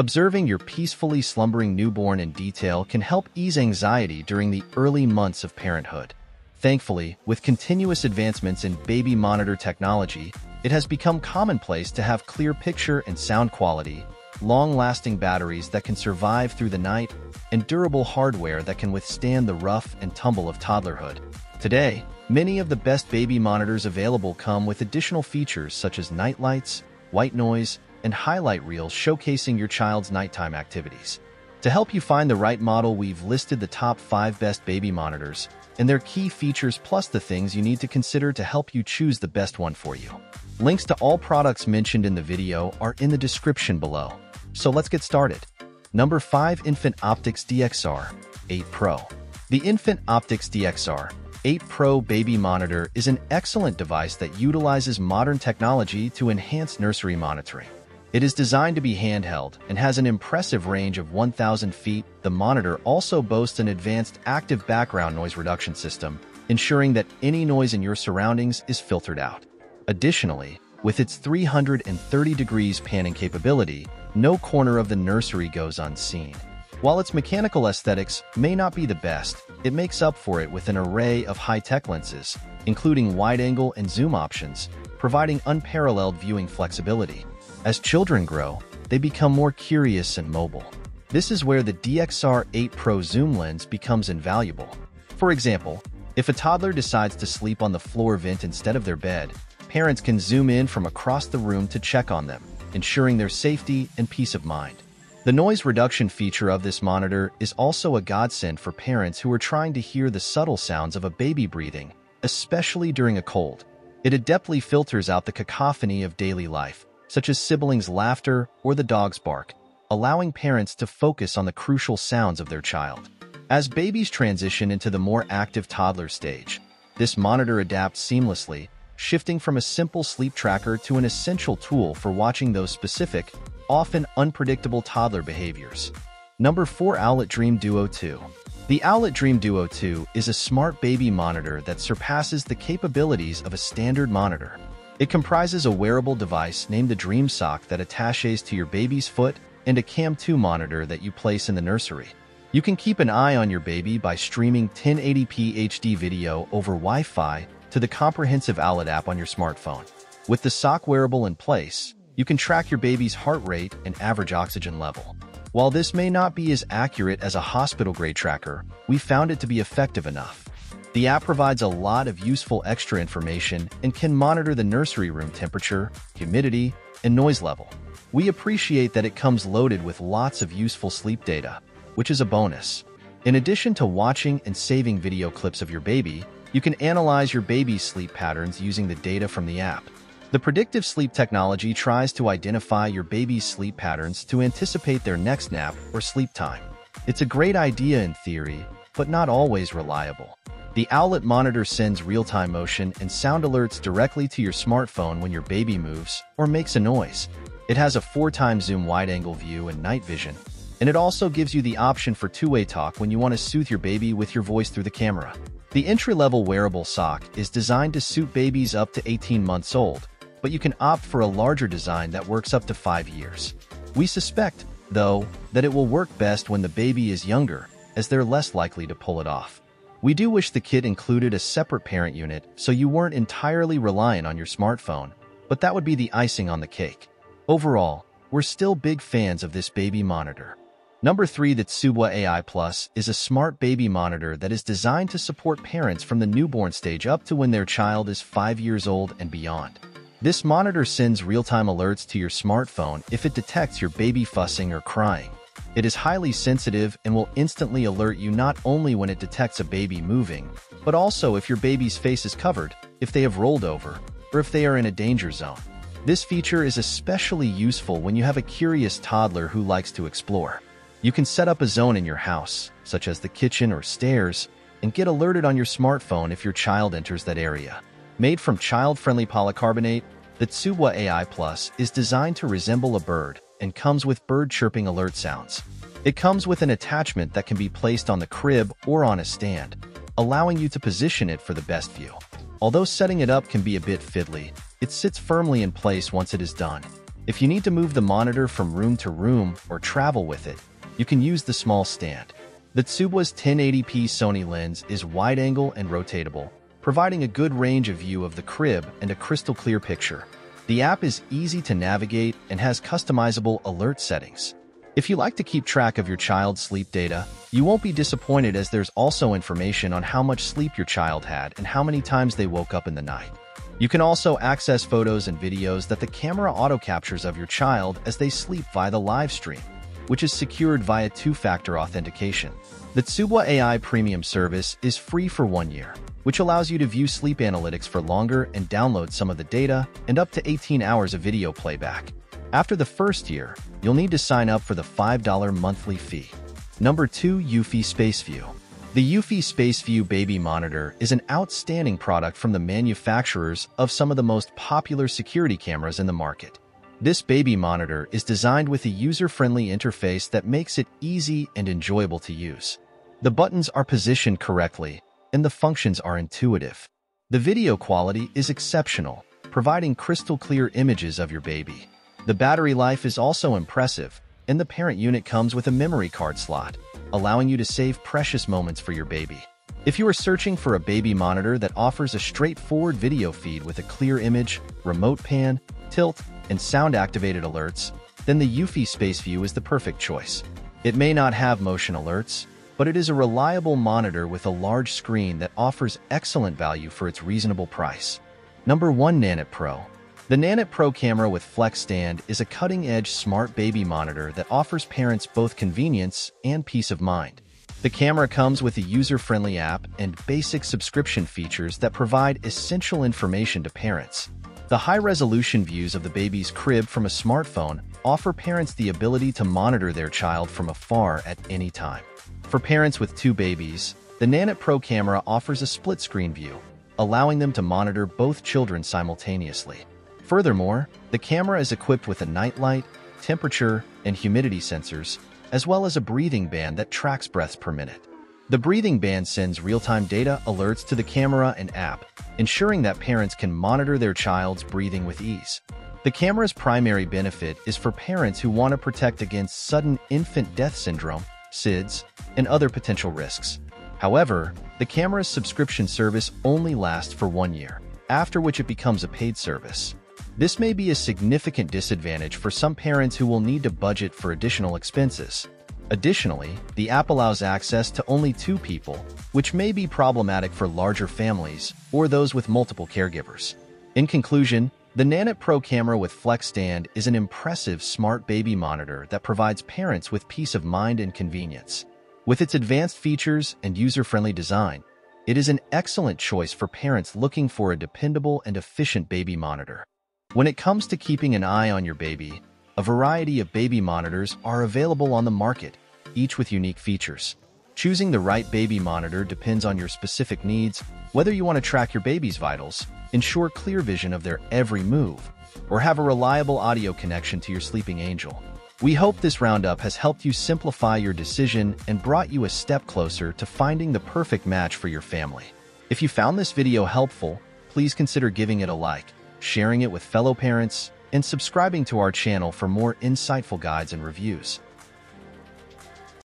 Observing your peacefully slumbering newborn in detail can help ease anxiety during the early months of parenthood. Thankfully, with continuous advancements in baby monitor technology, it has become commonplace to have clear picture and sound quality, long-lasting batteries that can survive through the night, and durable hardware that can withstand the rough and tumble of toddlerhood. Today, many of the best baby monitors available come with additional features such as night lights, white noise, and highlight reels showcasing your child's nighttime activities. To help you find the right model, we've listed the top 5 best baby monitors and their key features plus the things you need to consider to help you choose the best one for you. Links to all products mentioned in the video are in the description below. So let's get started. Number 5 Infant Optics DXR 8 Pro The Infant Optics DXR 8 Pro Baby Monitor is an excellent device that utilizes modern technology to enhance nursery monitoring. It is designed to be handheld and has an impressive range of 1,000 feet. The monitor also boasts an advanced active background noise reduction system, ensuring that any noise in your surroundings is filtered out. Additionally, with its 330 degrees panning capability, no corner of the nursery goes unseen. While its mechanical aesthetics may not be the best, it makes up for it with an array of high-tech lenses, including wide-angle and zoom options, providing unparalleled viewing flexibility. As children grow, they become more curious and mobile. This is where the DXR 8 Pro zoom lens becomes invaluable. For example, if a toddler decides to sleep on the floor vent instead of their bed, parents can zoom in from across the room to check on them, ensuring their safety and peace of mind. The noise reduction feature of this monitor is also a godsend for parents who are trying to hear the subtle sounds of a baby breathing, especially during a cold. It adeptly filters out the cacophony of daily life, such as siblings' laughter or the dog's bark, allowing parents to focus on the crucial sounds of their child. As babies transition into the more active toddler stage, this monitor adapts seamlessly, shifting from a simple sleep tracker to an essential tool for watching those specific, often unpredictable toddler behaviors. Number 4 Owlet Dream Duo 2 The Owlet Dream Duo 2 is a smart baby monitor that surpasses the capabilities of a standard monitor. It comprises a wearable device named the Dream Sock that attaches to your baby's foot and a Cam 2 monitor that you place in the nursery. You can keep an eye on your baby by streaming 1080p HD video over Wi-Fi to the comprehensive Owlet app on your smartphone. With the sock wearable in place, you can track your baby's heart rate and average oxygen level. While this may not be as accurate as a hospital-grade tracker, we found it to be effective enough. The app provides a lot of useful extra information and can monitor the nursery room temperature, humidity, and noise level. We appreciate that it comes loaded with lots of useful sleep data, which is a bonus. In addition to watching and saving video clips of your baby, you can analyze your baby's sleep patterns using the data from the app. The predictive sleep technology tries to identify your baby's sleep patterns to anticipate their next nap or sleep time. It's a great idea in theory, but not always reliable. The Owlet monitor sends real-time motion and sound alerts directly to your smartphone when your baby moves or makes a noise. It has a 4x zoom wide-angle view and night vision, and it also gives you the option for two-way talk when you want to soothe your baby with your voice through the camera. The entry-level wearable sock is designed to suit babies up to 18 months old, but you can opt for a larger design that works up to 5 years. We suspect, though, that it will work best when the baby is younger, as they're less likely to pull it off. We do wish the kit included a separate parent unit so you weren't entirely reliant on your smartphone, but that would be the icing on the cake. Overall, we're still big fans of this baby monitor. Number 3 The Cubo AI Plus is a smart baby monitor that is designed to support parents from the newborn stage up to when their child is 5 years old and beyond. This monitor sends real-time alerts to your smartphone if it detects your baby fussing or crying. It is highly sensitive and will instantly alert you not only when it detects a baby moving, but also if your baby's face is covered, if they have rolled over, or if they are in a danger zone. This feature is especially useful when you have a curious toddler who likes to explore. You can set up a zone in your house, such as the kitchen or stairs, and get alerted on your smartphone if your child enters that area. Made from child-friendly polycarbonate, the Cubo AI Plus is designed to resemble a bird and comes with bird chirping alert sounds. It comes with an attachment that can be placed on the crib or on a stand, allowing you to position it for the best view. Although setting it up can be a bit fiddly, it sits firmly in place once it is done. If you need to move the monitor from room to room or travel with it, you can use the small stand. The Cubo's 1080p Sony lens is wide-angle and rotatable, providing a good range of view of the crib and a crystal clear picture. The app is easy to navigate and has customizable alert settings. If you like to keep track of your child's sleep data, you won't be disappointed as there's also information on how much sleep your child had and how many times they woke up in the night. You can also access photos and videos that the camera auto captures of your child as they sleep via the live stream, which is secured via two-factor authentication. The Cubo AI Premium service is free for one year, which allows you to view sleep analytics for longer and download some of the data and up to 18 hours of video playback. After the first year, you'll need to sign up for the $5 monthly fee. Number 2. Eufy SpaceView the Eufy SpaceView Baby Monitor is an outstanding product from the manufacturers of some of the most popular security cameras in the market. This baby monitor is designed with a user-friendly interface that makes it easy and enjoyable to use. The buttons are positioned correctly, and the functions are intuitive. The video quality is exceptional, providing crystal clear images of your baby. The battery life is also impressive, and the parent unit comes with a memory card slot, allowing you to save precious moments for your baby. If you are searching for a baby monitor that offers a straightforward video feed with a clear image, remote pan, tilt, and sound-activated alerts, then the Eufy SpaceView is the perfect choice. It may not have motion alerts, but it is a reliable monitor with a large screen that offers excellent value for its reasonable price. Number 1 Nanit Pro The Nanit Pro camera with flex stand is a cutting-edge smart baby monitor that offers parents both convenience and peace of mind. The camera comes with a user-friendly app and basic subscription features that provide essential information to parents. The high-resolution views of the baby's crib from a smartphone offer parents the ability to monitor their child from afar at any time. For parents with two babies, the Nanit Pro camera offers a split-screen view, allowing them to monitor both children simultaneously. Furthermore, the camera is equipped with a nightlight, temperature, and humidity sensors, as well as a breathing band that tracks breaths per minute. The breathing band sends real-time data alerts to the camera and app, ensuring that parents can monitor their child's breathing with ease. The camera's primary benefit is for parents who want to protect against sudden infant death syndrome, SIDS, and other potential risks. However, the camera's subscription service only lasts for one year, after which it becomes a paid service. This may be a significant disadvantage for some parents who will need to budget for additional expenses. Additionally, the app allows access to only two people, which may be problematic for larger families or those with multiple caregivers. In conclusion, the Nanit Pro camera with Flex Stand is an impressive smart baby monitor that provides parents with peace of mind and convenience. With its advanced features and user-friendly design, it is an excellent choice for parents looking for a dependable and efficient baby monitor. When it comes to keeping an eye on your baby, a variety of baby monitors are available on the market, each with unique features. Choosing the right baby monitor depends on your specific needs, whether you want to track your baby's vitals, ensure clear vision of their every move, or have a reliable audio connection to your sleeping angel. We hope this roundup has helped you simplify your decision and brought you a step closer to finding the perfect match for your family. If you found this video helpful, please consider giving it a like sharing it with fellow parents, and subscribing to our channel for more insightful guides and reviews.